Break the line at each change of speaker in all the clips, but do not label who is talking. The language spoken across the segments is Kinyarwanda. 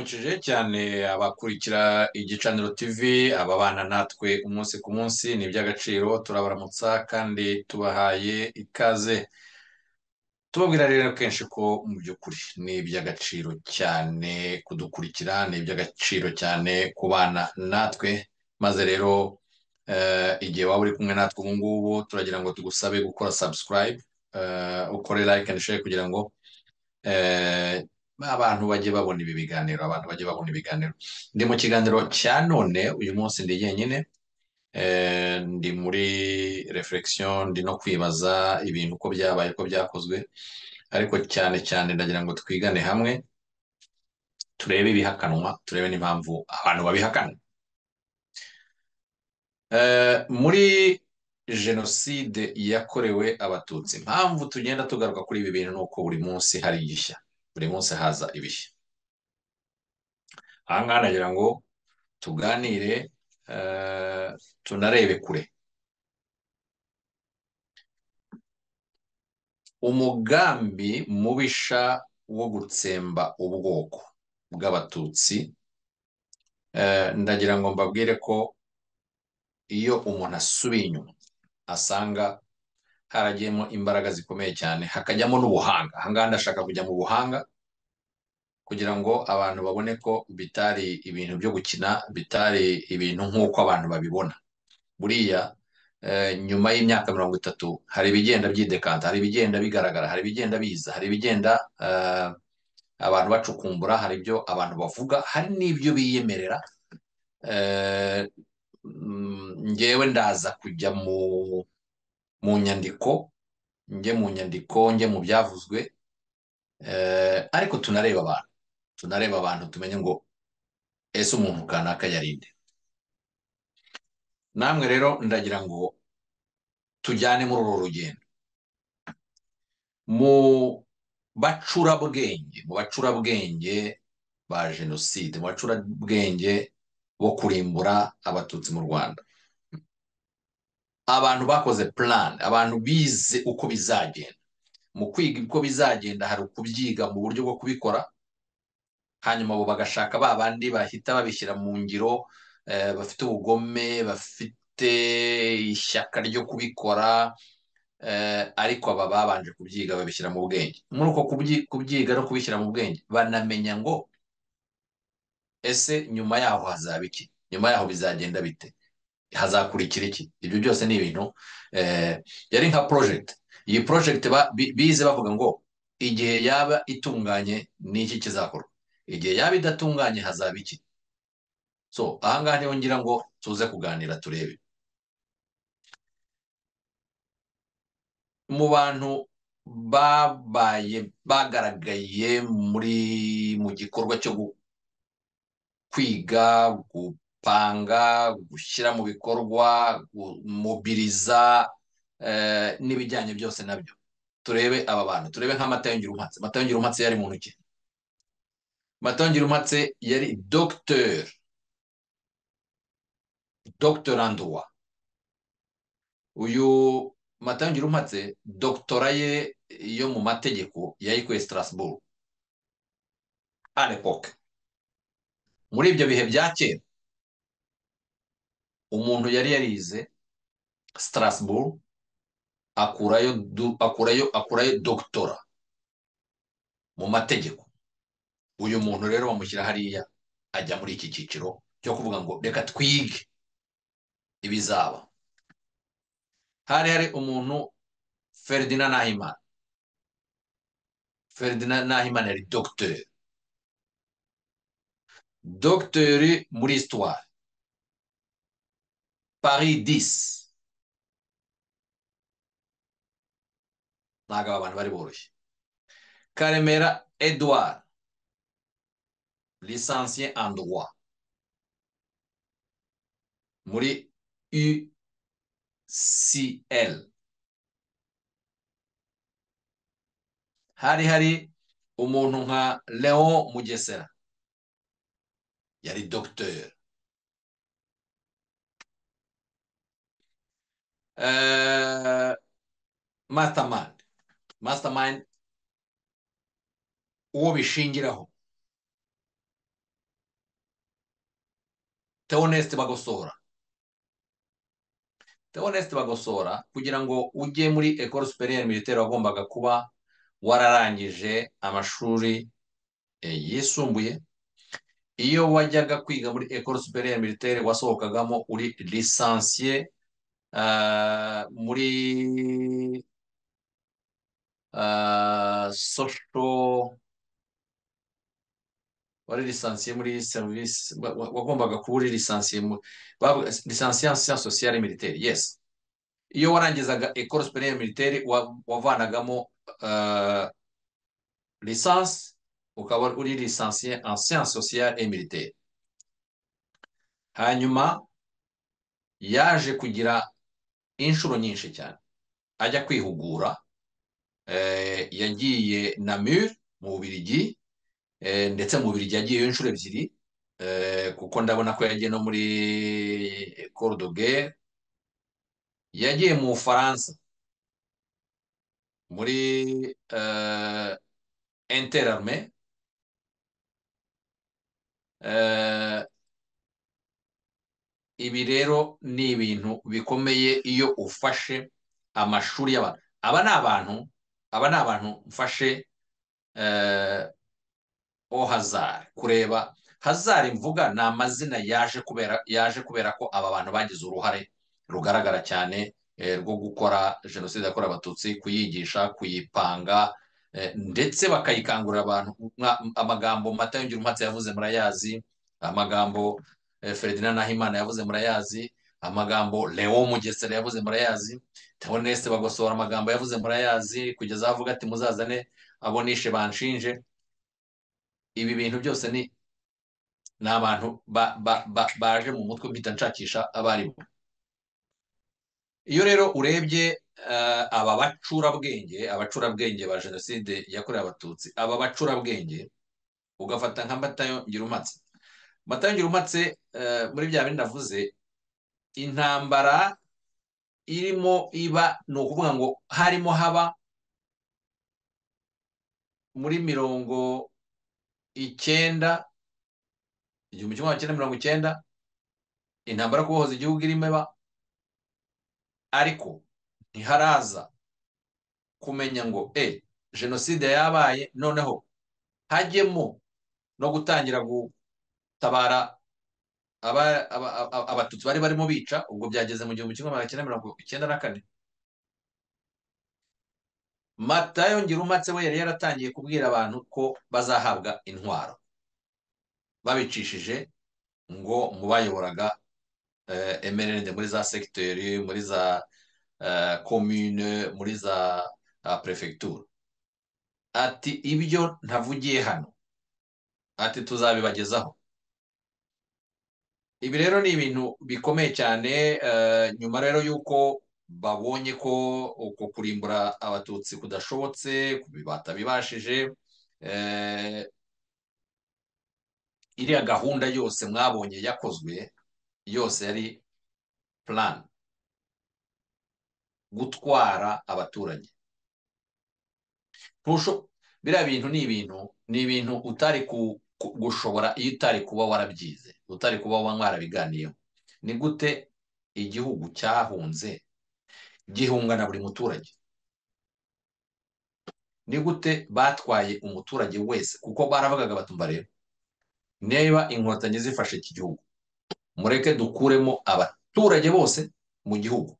ndabaramukije cyane abakurikira igicaniro TV ababana natwe umunsi ku munsi ni iby'agaciro turabaramutsa kandi tubahaye ikaze. Tubabwira rero kenshi ko mu by'ukuri ni iby'agaciro cyane kudukurikira ni iby'agaciro cyane kubana natwe. Maze rero eh, igihe waba uri kumwe natwe ubu ngubu turagira ngo tugusabe gukora subscribe eh, ukore like and share kugira ngo eh, abantu bajye babona ibi biganiro abantu bajye babona ibiganiro ndi mu kiganiro cya none uyu munsi ndi jyenyine. Eh, ndi muri reflexion ndi no kwibaza ibintu uko byabaye uko byakozwe. Ariko cyane cyane ndagira ngo twigane hamwe turebe ibihakanwa turebe n'impamvu abantu babihakana. Eh, muri jenoside yakorewe abatutsi impamvu tugenda tugaruka kuri ibi bintu ni uko buri munsi hari igishya. Buri munsi haza ibishya aha ngaha nagira ngo tuganire eh, tunarebe kure. Umugambi mubisha wo gutsemba ubwoko bw'abatutsi eh, ndagira ngo mbabwire ko iyo umuntu asubiye inyuma asanga haragiyemo imbaraga zikomeye cyane hakajyamo n'ubuhanga. Aha ngaha ndashaka kujya mu buhanga kugira ngo abantu babone ko bitari ibintu byo gukina bitari ibintu nk'uko abantu babibona. Buriya eh, nyuma y'imyaka mirongo itatu hari ibigenda byidekanta hari ibigenda bigaragara hari ibigenda biza hari ibigenda eh, abantu bacukumbura hari ibyo abantu bavuga hari n'ibyo biyemerera. Eh, mm, ngewe ndaza kujya mu mu nyandiko njye mu nyandiko njye mu byavuzwe eh, ariko tunareba abantu. Tunareba abantu tumenye ngo ese umuntu kanaka yarinde namwe rero ndagira ngo tujyane muri uru rugendo. Mu bacurabwenge mu bacurabwenge ba jenoside mu bacurabwenge bo kurimbura abatutsi mu rwanda. Abantu bakoze plan abantu bize uko bizagenda. Mu kwiga uko bizagenda hari ukubyiga mu buryo bwo kubikora hanyuma bo bagashaka ba bandi bahita babishyira mu ngiro eh, bafite ubugome bafite ishyaka ryo kubikora eh, ariko aba babanje kubyiga babishyira mu bwenge. Muri uko kubyi- kubyiga no kubishyira mu bwenge banamenya ngo ese nyuma yaho hazaba iki? Nyuma yaho bizagenda bite? Hazakurikira iki ibyo byose ni ibintu eh, yari nka project. Iyi bi- bize bavuga ngo igihe yaba itunganye ni iki kizakorwa igihe yaba idatunganye hazaba iki? So ahangaha ni ho ngira ngo tuze kuganira turebe. Mu bantu babaye bagaragaye muri mu gikorwa cyo kwiga gupanga gushyira mu bikorwa kumobiriza eh, n'ibijyanye byose na byo. Turebe aba bantu turebe nk'amata yongera umpatse amata yongera umpatse yari muntu ki amata yongera umpatse yari en droit. Uyu mata yongera umpatse doctora ye yo mu mategeko yayikuye Strasbourg. L'époque. Muri ibyo bihe bya kera umuntu yari yarize Strasbourg akurayo akurayo akurayo doctora mu mategeko. Uyu muntu rero bamushyira hariya ajya muri iki cyiciro cyo kuvuga ngo reka twige ibizaba. Hari hari umuntu Ferdinand Nahimana. Ferdinand Nahimana yari docteur. Docteur muri histoire. Paris 10 ntabwo aba bantu bari boroshye Karemera Edouard licencié en droit. Muri UCL hari hari umuntu nka Leon Mugesera. Yari docteur mastermind. Mastermind uwo bishingiraho teonesite bagosora teonesite bagosora kugira ngo ujye muri ekoro superiere militaire wagombaga kuba wararangije amashuri yisumbuye. Iyo wajyaga kwiga muri ekoro superiere militaire wasohokagamo uri lisansiye muri sosho wari lisansiye muri serivisi wagombaga kuba uri lisansiye lisansiye en science sociale militaire yes iyo warangizaga ekoro superiere militaire wavanagamo lisansi ukaba uri lisansiye en science sociale et militaire hanyuma yaje kugira inshuro nyinshi cyane ajya kwihugura yagiye na mure mu bubirigi ndetse mu bubirigi yagiyeyo inshuro ebyiri kuko ndabona ko yagiye no muri korodogere yagiye mu bufaransa muri interarme ibi rero ni ibintu bikomeye iyo ufashe amashuri y'abantu. Aba ni abantu aba ni abantu mfashe o hazari. Kureba hazari mvuga ni amazina yaje kubera yaje kubera ko aba bantu bagize uruhare rugaragara cyane rwo gukora jenoside yakorewe abatutsi kuyigisha kuyipanga ndetse bakayikangurira abantu. Amagambo mata yongera umatse yavuze murayazi amagambo Ferdinand Nahimana yavuze murayazi amagambo Leo Mugesera yavuze murayazi Theoneste bagosora amagambo yavuze murayazi kugeza avuga ati muzazane abonishe banshinje. Ibi bintu byose ni ni abantu baje mu mutwe mpita nshakisha abarimu. Iyo rero urebye aba bacurabwenge abacurabwenge ba jenoside yakorewe abatutsi aba bacurabwenge ugafata nka matayo ngirumatse. Matayo ngirumatse muri bya bindi navuze intambara irimo iba ni ukuvuga ngo harimo haba muri mirongo icyenda igihumbi kimwe magana cyenda mirongo icyenda intambara kubohoza igihugu irimo iba. Ariko ntiharaza kumenya ngo e jenoside yabaye noneho hajyemo no gutangira gutabara abatutsi bari barimo bica ubwo byageze mu gihumbi kimwe magana cyenda mirongo icyenda na kane. Matayo ngirumatse we yari yaratangiye kubwira abantu ko bazahabwa intwaro. Babicishije ngo mu bayoboraga emerende muri za segiteri muri za komune muri za perefegitura ati ibyo ntavugiye hano. Ati tuzabibagezaho. Ibi rero ni ibintu bikomeye cyane nyuma rero y'uko babonye ko uko kurimbura abatutsi kudashobotse batabibashije iriya gahunda yose mwabonye yakozwe yose yari plan gutwara abaturage biriya bintu ni ibintu ni ibintu utari gushobora iyo utari kuba warabyize utari kuba mwarabiganiyeho. Ni gute igihugu cyahunze gihungana buri muturage? Ni gute batwaye umuturage wese? Kuko baravugaga batumva rero niba inkotanyi zifashe iki gihugu mureke dukuremo abaturage bose mu gihugu.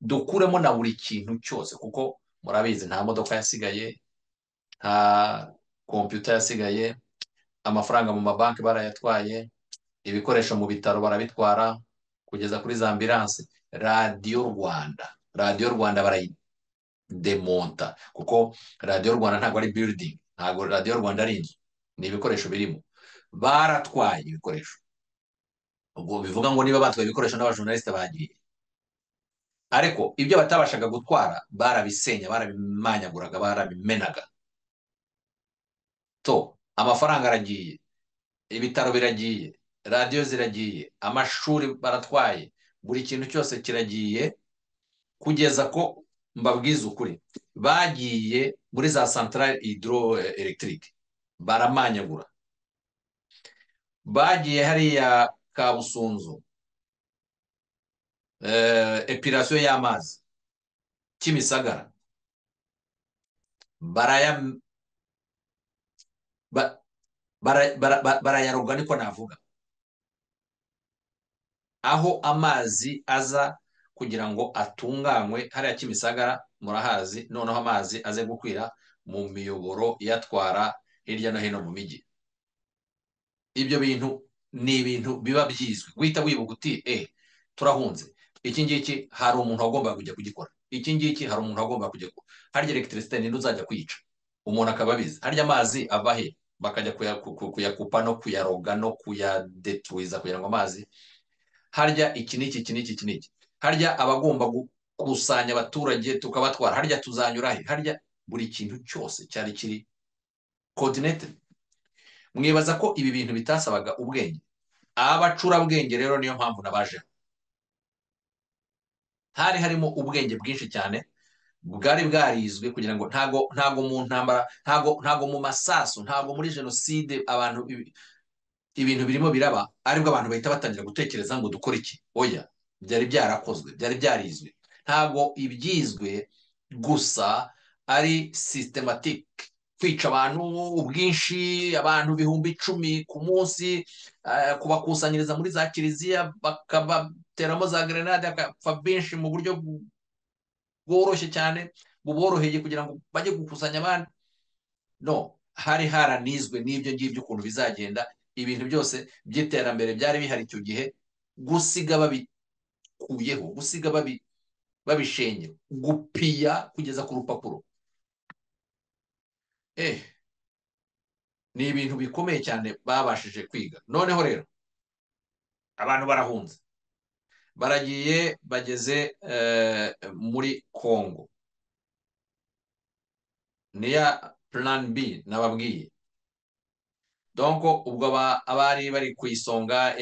Dukuremo na buri kintu cyose kuko murabizi nta modoka yasigaye nta kompiyuta yasigaye amafaranga mu mabanki barayatwaye ibikoresho mu bitaro barabitwara kugeza kuri za ambiranse. Radiyo rwanda. Radiyo rwanda barayidemonta kuko radiyo rwanda ntabwo ari biridingi ntabwo radiyo rwanda ari inzu ni ibikoresho birimo. Baratwaye ibikoresho. Ubwo bivuga ngo niba batwaye ibikoresho n'abajournaliste bagiye. Ariko ibyo batabashaga gutwara barabisenya barabimanyaguraga barabimenaga. To amafaranga aragiye ibitaro biragiye radiyo ziragiye amashuri baratwaye buri kintu cyose kiragiye kugeza ko mbabwiza ukuri. Bagiye muri za santarari hidro elegitike baramanyagura. Bagiye hariya kabusunzu eh, epirasiyo y'amazi kimisagara. Barayaroga niko navuga. Aho amazi aza kugira ngo atunganywe hariya kimisagara murahazi noneho amazi aze gukwira mu miyoboro iyatwara hirya no hino mu mijyi. Ibyo bintu ni ibintu biba byizwi. Guhita wibuka uti eh turahunze. Iki ngiki hari umuntu wagombaga kujya kugikora. Iki ngiki hari umuntu wagombaga kujya gukora harya elegitirisite ninde uzajya kwica. Umuntu akaba abizi. Harya amazi ava he? Bakajya kuya- ku- ku- kuyakupa no kuyaroga no kuyadetuwiza kugira ngo amazi harya iki n'iki iki n'iki iki n'iki harya abagomba gukusanya abaturage tukabatwara harya tuzanyura he? Harya buri kintu cyose cyari kiri coordinated. Mwibaza ko ibi bintu bitasabaga ubwenge. Abacurabwenge rero niyo mpamvu nabajeho. Hari harimo ubwenge bwinshi cyane bwari bwarizwe kugira ngo ntago ntago mu ntambara ntago ntago mu masasu ntago muri jenoside abantu ibi- ibintu birimo biraba ari bwo abantu bahita batangira gutekereza ngo dukore iki? Oya byari byarakozwe byari byarizwe. Ntago ibyizwe gusa ari systematic. Kwica abantu ubwinshi abantu ibihumbi icumi ku munsi eh, kubakusanyiriza muri za kiliziya bakabateramo za grenade bagapfa benshi mu buryo bu- bworoshye cyane buboroheye kugira ngo bajye gukusanya abandi. No hari haranizwe n'ibyo ngibyo ukuntu bizagenda ibintu byose by'iterambere byari bihari icyo gihe gusiga babikuyeho gusiga babi babishenye gupiya kugeza ku rupapuro. Eh ni ibintu bikomeye cyane babashije kwiga. Noneho rero abantu barahunze. Baragiye bageze eh, muri Congo. Niya plan B nababwiye. Donc ubwo aba- abari bari ku isonga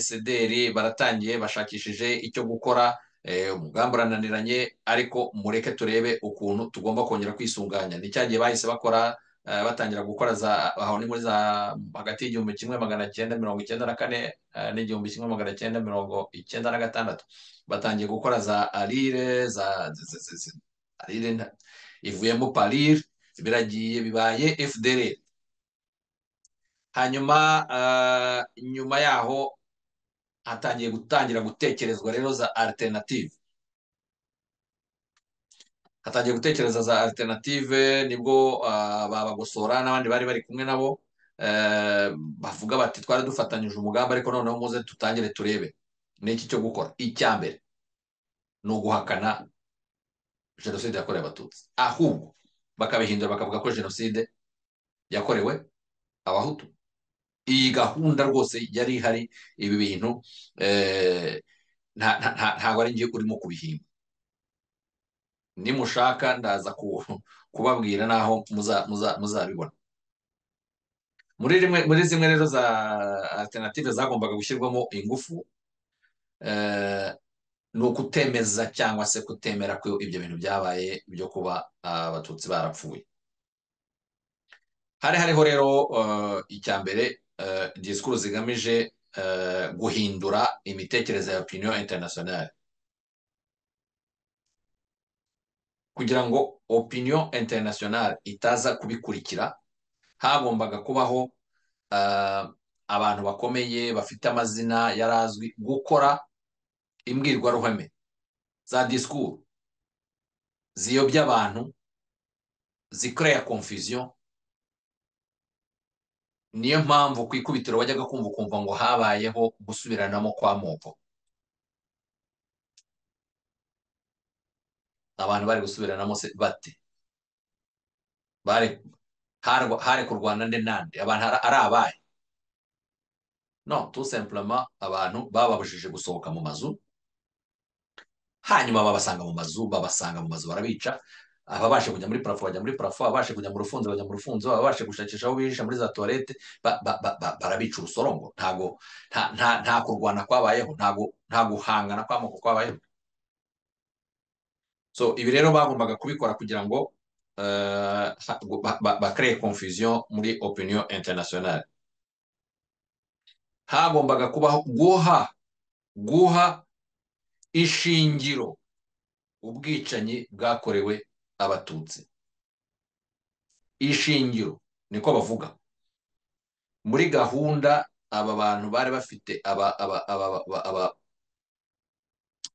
CDR baratangiye bashakishije icyo gukora eh, umugambi urananiranye ariko mureke turebe ukuntu tugomba kongera kwisunganya. Ni cya gihe bahise bakora batangira gukora za aho ni muri za hagati y'igihumbi kimwe magana cyenda mirongo icyenda na kane eh, n'igihumbi kimwe magana cyenda mirongo icyenda na gatandatu. Batangiye gukora za arire za arire ivuyemo parire biragiye bibaye FDR hanyuma ah, nyuma yaho hatangiye gutangira gutekerezwa rero za alternative. Hatangiye gutekereza za alternative ni bwo ah, babagosora n'abandi bari bari kumwe nabo eh, bavuga bati twari dufatanyije umugambi ariko noneho muze tutangire turebe. Ni iki cyo gukora? Icya mbere ni uguhakana jenoside yakorewe abatutsi. Ahubwo bakabihindura bakavuga ko jenoside yakorewe abahutu. Iyi gahunda rwose yari ihari ibi bintu eh, nta- nta- nta- ntabwo ari njye urimo kubihimba. Nimushaka ndaza ku- kubabwira n'aho muza- muza- muzabibona. Muri zimwe rero za alternative zagombaga gushyirwamo ingufu eh, ni ukutemeza cyangwa se kutemera ko ibyo bintu byabaye byo kuba abatutsi barapfuye. Hari hariho rero eh, icya mbere eh, disikuru zigamije guhindura imitekerereze ya opinion internationale. Kugira ngo opinion internationale itaza kubikurikira hagombaga kubaho eh, abantu bakomeye bafite amazina yarazwi gukora imbwirwaruhame za disikuru ziyobya abantu zikoreya confusion. Niyo mpamvu ku ikubitiro wajyaga kumva ukumva ngo habayeho gusubiranamo kw'amoko abantu bari gusubiranamo bate hari kurwana nde nande? Abantu ari abahe? No simplement abantu bababujije gusohoka mu mazu hanyuma babasanga mu mazu babasanga mu mazu barabica ababashe kujya muri parafo bajya muri parafo ababashe kujya mu rufunzo bajya mu rufunzo ababashe gushakisha aho bihisha muri za tuwarete ba- ba- ba- ba- barabica urusorongo. Ntago nta kurwana kwabayeho nta guhangana kw'amoko kwabayeho. So ibi rero bagombaga kubikora kugira ngo eh, bakreye confusion muri opinion internationale. Hagombaga kubaho guha guha ishingiro ubwicanyi bwakorewe abatutsi. Ishingiro niko bavuga. Muri gahunda aba bantu bari bafite aba aba aba aba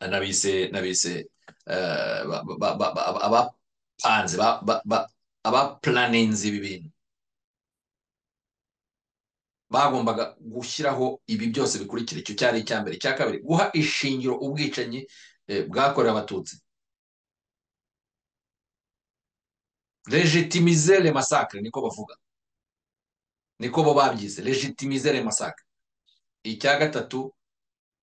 nabise nabise eh, ba- ba- ba- ba- abapanze ba- ba- ba- abapulaninze ibi bintu. Bagombaga gushyiraho ibi byose bikurikira. Icyo cyari icya mbere. Icya kabiri guha ishingiro ubwicanyi eh, bwakorewe abatutsi. Legitimize le massacre niko bavuga. Niko bo babyise. Legitimize le massacre icya gatatu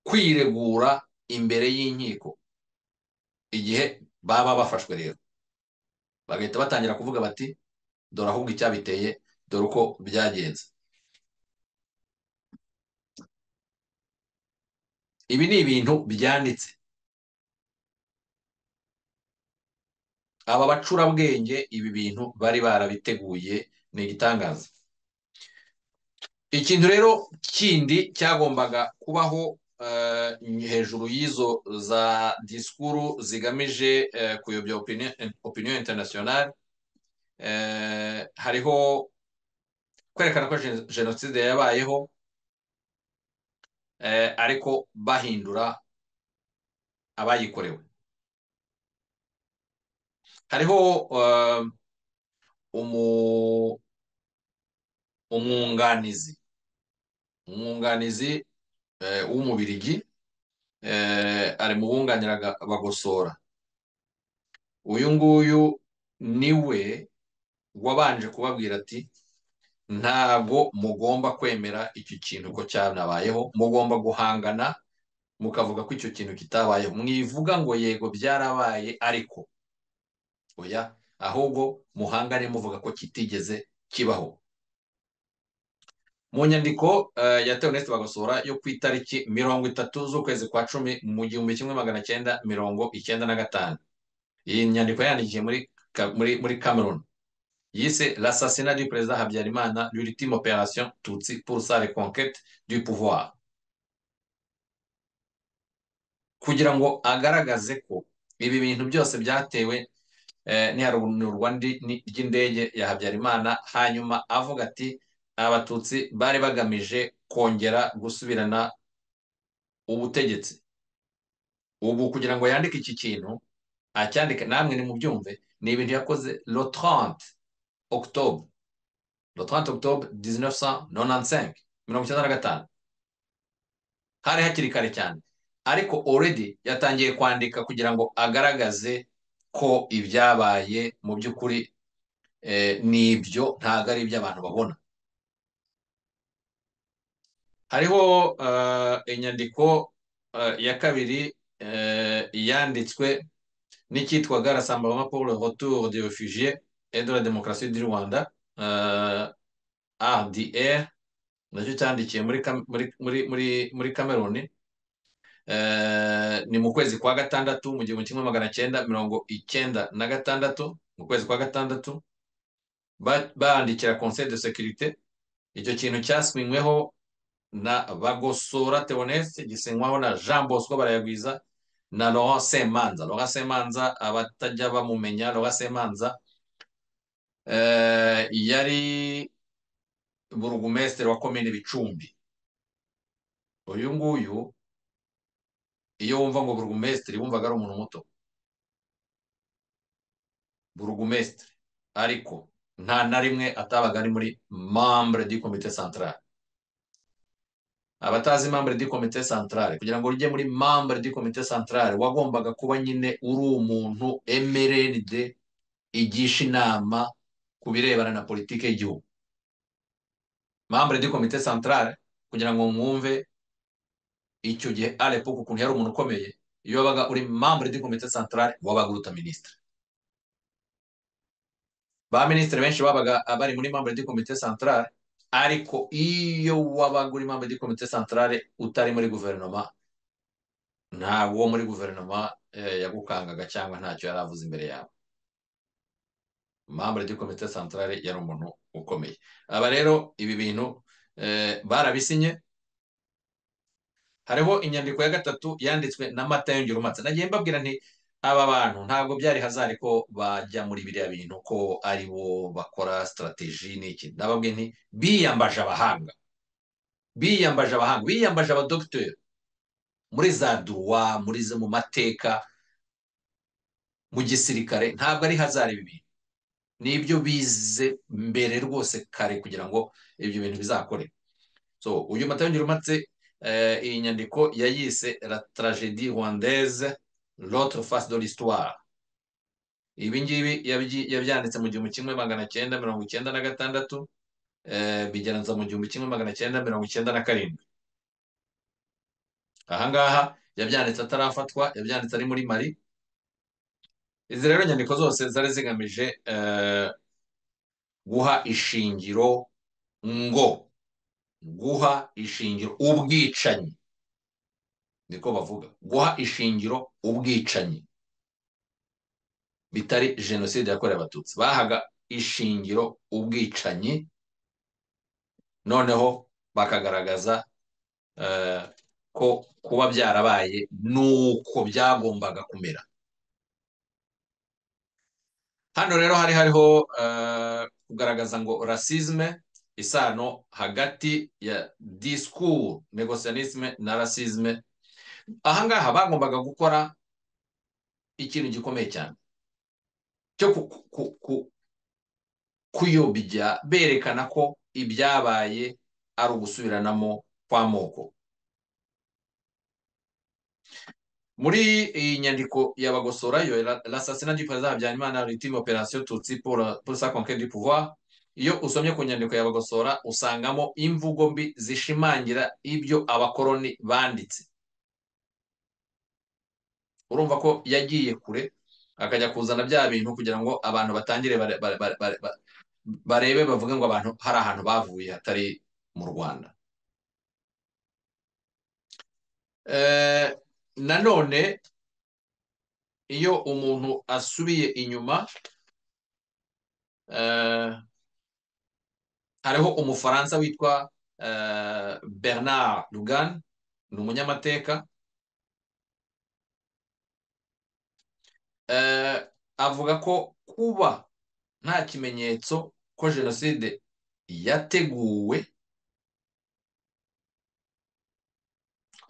kwiregura imbere y'inkiko. Igihe baba bafashwe rero. Bagahita batangira kuvuga bati dore ahubwo icyabiteye dore uko byagenze. Ibi ni ibintu byanditse aba bacurabwenge ibi bintu bari barabiteguye ni igitangaza. Ikintu rero kindi cyagombaga kubaho hejuru y'izo za disikuru zigamije eh, kuyobya opinion, internationale eh, hariho kwerekana ko jenoside yabayeho eh, ariko bahindura abayikorewe. Hariho eh, umwunganizi. Umwunganizi eh, eh, ari mu bagosora uyu nguyu ni we wabanje kubabwira ati ntabwo mugomba kwemera icyo kintu ko cyanabayeho mugomba guhangana mukavuga ko icyo kintu kitabayeho mwivuga ngo yego byarabaye ariko oya ahubwo muhangane muvuga ko kitigeze kibaho mu nyandiko eh, ya Theoneste Bagosora yo ku itariki mirongo itatu z'ukwezi kwa cumi mu gihumbi kimwe magana cyenda mirongo icyenda na gatanu. Iyi nyandiko yandikiye muri muri Cameroon. Yise l'assassinat du président Habyarimana l'ultime opération Tutsi pour sa reconquête du pouvoir. Kugira ngo agaragaze ko ibi bintu byose byatewe eh, n'iharurwa ndi- ni- ry'indege ya Habyarimana hanyuma avuga ati abatutsi bari bagamije kongera gusubirana ubutegetsi. Ubu kugira ngo yandike iki kintu acyandike namwe nimubyumve ni ibintu yakoze 30 octobre. 30 octobre 1995 mirongo icyenda na gatanu. Hari hakiri kare cyane. Ariko already yatangiye kwandika kugira ngo agaragaze ko ibyabaye mu by'ukuri eh, ni ibyo ntabwo ari ibyo abantu babona. Hariho eh, inyandiko eh, ya kabiri eh, yanditswe n'icyitwaga Rassemblement pour le retour des réfugiés et de la démocratie du Rwanda RDR na cyo cyandikiye muri Kam- muri muri muri muri Cameroon. Eh, ni mu kwezi kwa gatandatu mu gihumbi kimwe magana cyenda mirongo icyenda na gatandatu mu kwezi kwa gatandatu ba- bandikira Conseil de sécurité. Icyo kintu cyasinyweho na Bagosora Theoneste gisinywaho na Jean Bosco Barayagwiza na Laurent Semanza. Laurent Semanza abatajya bamumenya. Laurent Semanza eh, yari burugumesitiri wa komine Bicumbi. Uyu nguyu iyo wumva ngo burugumesitiri wumvaga ari umuntu muto. Burugumesitiri. Ariko nta na rimwe atabaga ari muri membre du comité central. Abatazi membre du comité central kugira ngo ujye muri membre du comité central wagombaga kuba nyine uri umuntu emerende igisha inama ku birebana na politiki y'igihugu. Membre du comité central kugira ngo mwumve icyo gihe l'époque ukuntu yari umuntu ukomeye iyo wabaga uri membre du comité central wabaga uruta minisitiri ba minisitiri benshi babaga bari muri membre du comité central ariko iyo wabaga uri membre du comité central utari muri guverinoma ntabwo uwo muri guverinoma eh, yagukangaga cyangwa ntacyo yari avuze imbere yawe. Du comité central yari umuntu ukomeye. Aba rero ibi bintu eh, barabisinye. Hariho inyandiko ya gatatu yanditswe na mata yongera umatse nagiye mbabwira nti aba bantu ntabwo byari hazari ko bajya muri biriya bintu ko ari bo bakora sitarateji n'iki. Ndababwiye nti biyambaje abahanga. Biyambaje abahanga. Biyambaje abadogiteri muri za duruwa muri mu mateka mu gisirikare ntabwo ari hazari ibi bintu. Nibyo bize mbere rwose kare kugira ngo ibyo bintu bizakore. So uyu mata yongera umatse iyi nyandiko yayise la tragedie rwandaise. L'autre face de l'histoire ibi ngibi yabyanditse mu gihumbi kimwe magana cyenda mirongo icyenda na gatandatu bigeranza mu gihumbi kimwe magana cyenda mirongo icyenda na karindwi. Ahangaha yabyanditse atarafatwa yabyanditse ari muri mari izi rero nyandiko zose zari zigamije guha ishingiro ngo guha ishingiro ubwicanyi. Niko bavuga. Guha ishingiro ubwicanyi. Bitari jenoside yakorewe abatutsi. Bahaga ishingiro ubwicanyi noneho bakagaragaza ko kuba byarabaye nuko byagombaga kumera. Hano rero hari hariho kugaragaza ngo rasizme isano hagati ya disikuru negosiyanisme na rasizme ahangaha bagombaga gukora ikintu gikomeye cyane cyo kuyobya berekana ko ibyabaye ari ugusubiranamo kw'amoko muri iyi nyandiko y'abagosora yo l'assassinat du président Habyarimana l'ultime opération tutsi pour sa conquête du pouvoir. Iyo usomye ku nyandiko y'abagosora usangamo imvugo mbi zishimangira ibyo abakoroni banditse. Urumva ko yagiye kure akajya kuzana bya bintu kugira ngo abantu batangire barebe bavuge ngo abantu hari ahantu bavuye hatari mu rwanda. Nanone iyo umuntu asubiye inyuma hariho umufaransa witwa bernard lugan ni umunyamateka. Avuga ko kuba nta kimenyetso ko jenoside yateguwe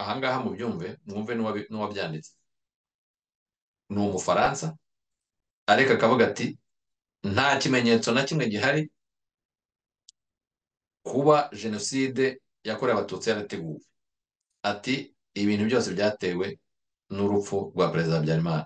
ahangaha mu byumve mwumve n'uwabyanditse ni umufaransa ariko akavuga ati nta kimenyetso na kimwe gihari kuba jenoside yakorewe abatutsi yarateguwe. Ati ibintu byose byatewe n'urupfu rwa perezida habyarimana.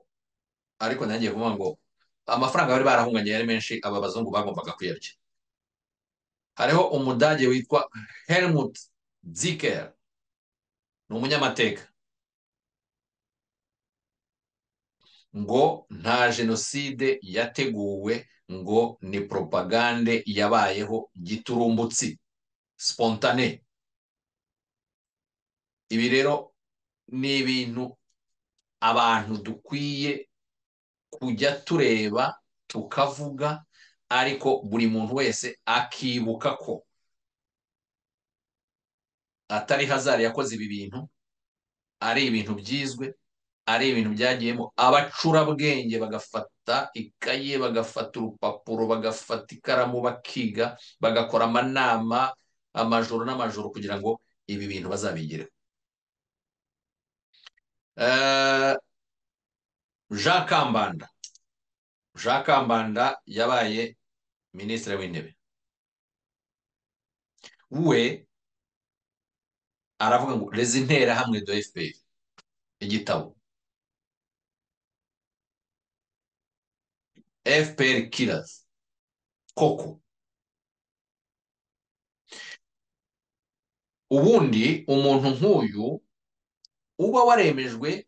ariko nanjye kuvuga ngo amafaranga bari barahunganye yari menshi aba bazungu bagombaga kuyarya. Hariho umudage witwa helmut ziker ni umunyamateka ngo nta jenoside yateguwe ngo ni propagande yabayeho giturumbutsi spontane. Ibi rero ni ibintu abantu dukwiye kujya tureba tukavuga ariko buri muntu wese akibuka ko atari hazari yakoze ibi bintu ari ibintu byizwe ari ibintu byagiyemo abacurabwenge bagafata ikaye bagafata urupapuro bagafata ikaramu bakiga bagakora amanama amajoro n'amajoro kugira ngo ibi bintu bazabigereho jean kambanda jean kambanda yabaye minisitiri w'intebe. We aravuga ngo rezi interahamwe do fpr igitabo. Fpr killers koko. Ubundi umuntu nk'uyu uba waremejwe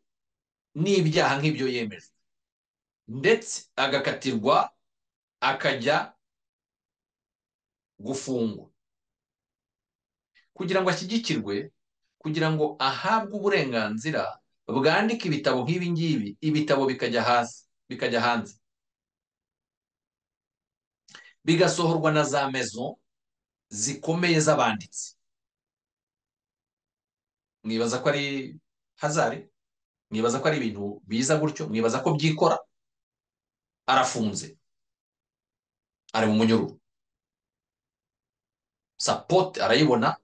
n'ibyaha nk'ibyo yemejwe ndetse agakatirwa akajya gufungwa. Kugira ngo ashyigikirwe kugira ngo ahabwe uburenganzira bwandika ibitabo nk'ibi ngibi ibitabo bikajya hasi bikajya hanze. Bigasohorwa na za mezo zikomeye z'abanditsi. Mwibaza ko ari hazari mwibaza ko ari ibintu biza gutyo mwibaza ko byikora. Arafunze. Ari mu munyururu. Sapoti arayibona.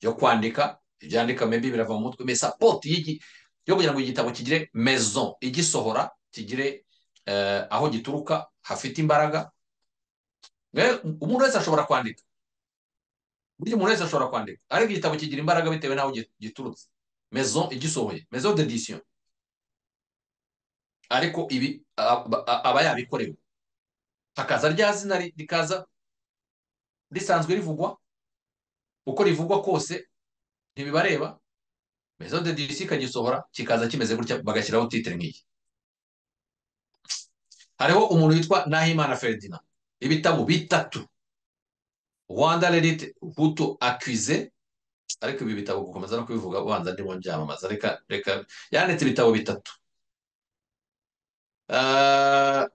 Yo kwandika ibyandika maybe birava mu mutwe mais sapoti yo kugira ngo igitabo kigire maison igisohora kigire eh, aho gituruka hafite imbaraga. Eh, umuntu wese ashobora kwandika. Burya umuntu wese ashobora kwandika. Ariko igitabo kigira imbaraga bitewe n'aho gi- giturutse. Maison igisohoye maison d'édition. Ariko ibi aba yabikorewe hakaza rya zina ri- rikaza risanzwe rivugwa uko rivugwa kose ntibibareba maison d'édition ikagisohora kikaza kimeze gutya bagashyiraho titre nk'iyi hariho umuntu witwa Nahimana Ferdinand ibitabo bitatu Rwanda Redit Hutu Accusé. Ariko ibi bitabo gukomeza no kubivuga ubanza ndimo nbyamamaza reka reka yanditse ibitabo bitatu. Ah,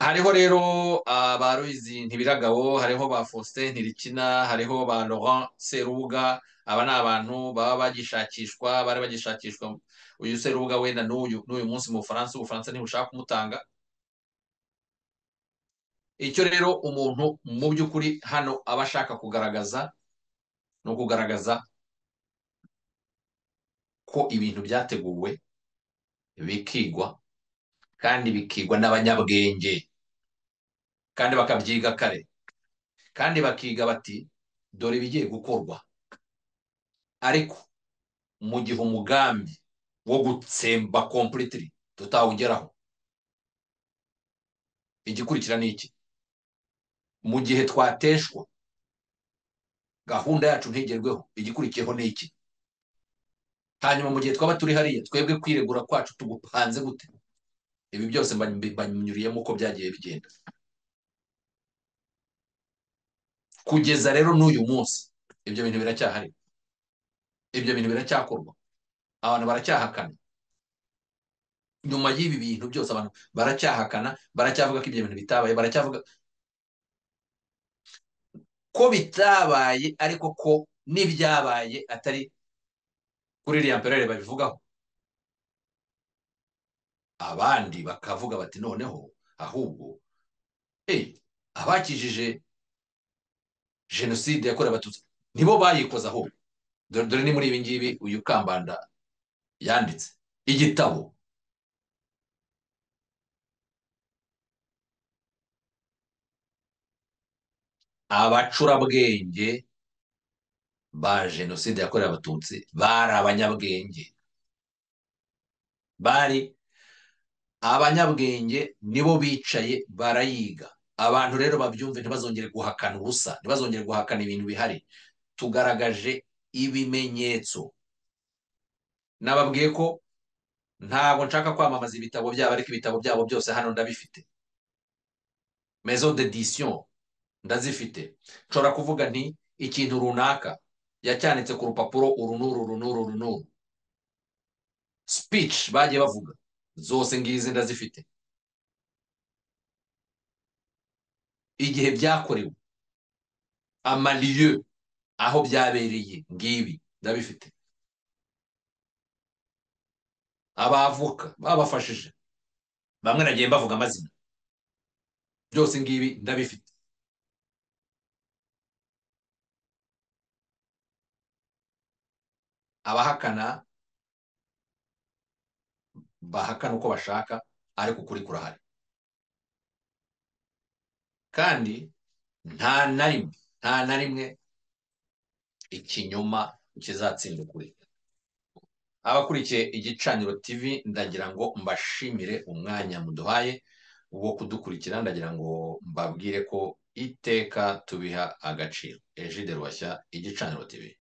hariho rero ah, ba Louise Ntibiragabo hariho ba Faustin Ntirikina hariho ba Laurent Serubuga aba ni abantu baba bagishakishwa bari bagishakishwa uyu Serubuga wenda n'uyu munsi mu Bufaransa. Ubufaransa ntibushaka kumutanga. Icyo rero umuntu mu by'ukuri hano aba ashaka kugaragaza ni ukugaragaza ko ibintu byateguwe bikigwa kandi bikigwa n'abanyabwenge. Kandi bakabyiga kare. Kandi bakiga bati dore ibigiye gukorwa. Ariko mu gihe umugambi wo gutsemba completely tutawugeraho. Igikurikira ni iki? Mu gihe twateshwa gahunda yacu ntigerweho. Igikurikiyeho ni iki? Hanyuma mu gihe twaba turi hariya twebwe kwiregura kwacu tugupanze gute? Ibi byose banyuriyemo uko byagiye bigenda. Kugeza rero n'uyu munsi ibyo bintu biracyahari. Ibyo bintu biracyakorwa. Abantu baracyahakana. Nyuma y'ibi bintu byose abantu baracyahakana baracyavuga ko ibyo bintu bitabaye baracyavuga ko bitabaye ariko ko n'ibyabaye atari kuri iriya mperere babivugaho. Abandi bakavuga bati noneho ahubwo eh abakijije jenoside yakorewe abatutsi nibo bayikoze ahubwo dore ni muri ibi ngibi uyu kambanda yanditse. Igitabo. Abacurabwenge ba jenoside yakorewe abatutsi bari abanyabwenge. Bari abanyabwenge nibo bicaye barayiga. Abantu rero babyumve ntibazongere guhakana ubusa ntibazongere guhakana ibintu bihari. Tugaragaje ibimenyetso. Nababwiye ko ntabwo nshaka kwamamaza ibitabo byabo ariko ibitabo byabo byose hano ndabifite. Maison d'édition. Ndazifite. Nshobora kuvuga nti ikintu runaka yacyanditse ku rupapuro uru n'uru uru n'uru uru n'uru speech bagiye bavuga. Zose ngizi ndazifite. Igihe byakorewe. Amalieu aho byabereye ngibi ndabifite. Abavoka babafashije. Bamwe nagiye mbavuga amazina. Byose ngibi ndabifite. Abahakana bahakana uko bashaka ariko ukuri kurahari. Kandi nta na rimwe nta na rimwe ikinyoma kizatsinda ukuri. Abakurikiye igicaniro tv ndagira ngo mbashimire umwanya muduhaye wo kudukurikira ndagira ngo mbabwire ko iteka tubiha agaciro. Ejide rwashya igicaniro tv